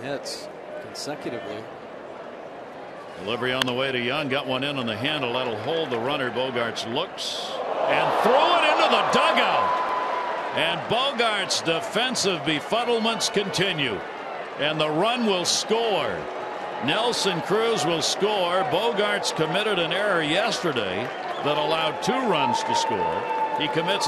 hits consecutively. Delivery on the way to Young. Got one in on the handle. That'll hold the runner. Bogaerts looks and throw it into the dugout. And Bogaerts' defensive befuddlements continue. And the run will score. Nelson Cruz will score. Bogaerts committed an error yesterday that allowed two runs to score. He commits